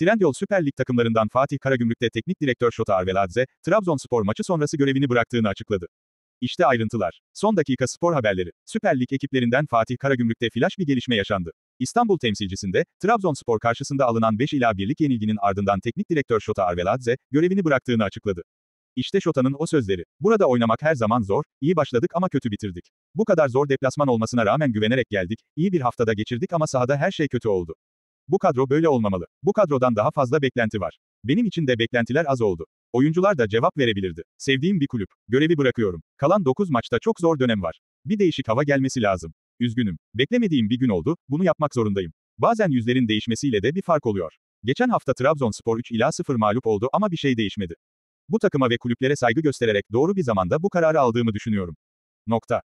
Trendyol Süper Lig takımlarından Fatih Karagümrük'te teknik direktör Şota Arveladze, Trabzonspor maçı sonrası görevini bıraktığını açıkladı. İşte ayrıntılar. Son dakika spor haberleri. Süper Lig ekiplerinden Fatih Karagümrük'te flash bir gelişme yaşandı. İstanbul temsilcisinde, Trabzonspor karşısında alınan 5 ila 1'lik yenilginin ardından teknik direktör Şota Arveladze, görevini bıraktığını açıkladı. İşte Şota'nın o sözleri. Burada oynamak her zaman zor, iyi başladık ama kötü bitirdik. Bu kadar zor deplasman olmasına rağmen güvenerek geldik, iyi bir haftada geçirdik ama sahada her şey kötü oldu. Bu kadro böyle olmamalı. Bu kadrodan daha fazla beklenti var. Benim için de beklentiler az oldu. Oyuncular da cevap verebilirdi. Sevdiğim bir kulüp. Görevi bırakıyorum. Kalan 9 maçta çok zor dönem var. Bir değişik hava gelmesi lazım. Üzgünüm. Beklemediğim bir gün oldu, bunu yapmak zorundayım. Bazen yüzlerin değişmesiyle de bir fark oluyor. Geçen hafta Trabzonspor 3 ila 0 mağlup oldu ama bir şey değişmedi. Bu takıma ve kulüplere saygı göstererek doğru bir zamanda bu kararı aldığımı düşünüyorum. Nokta.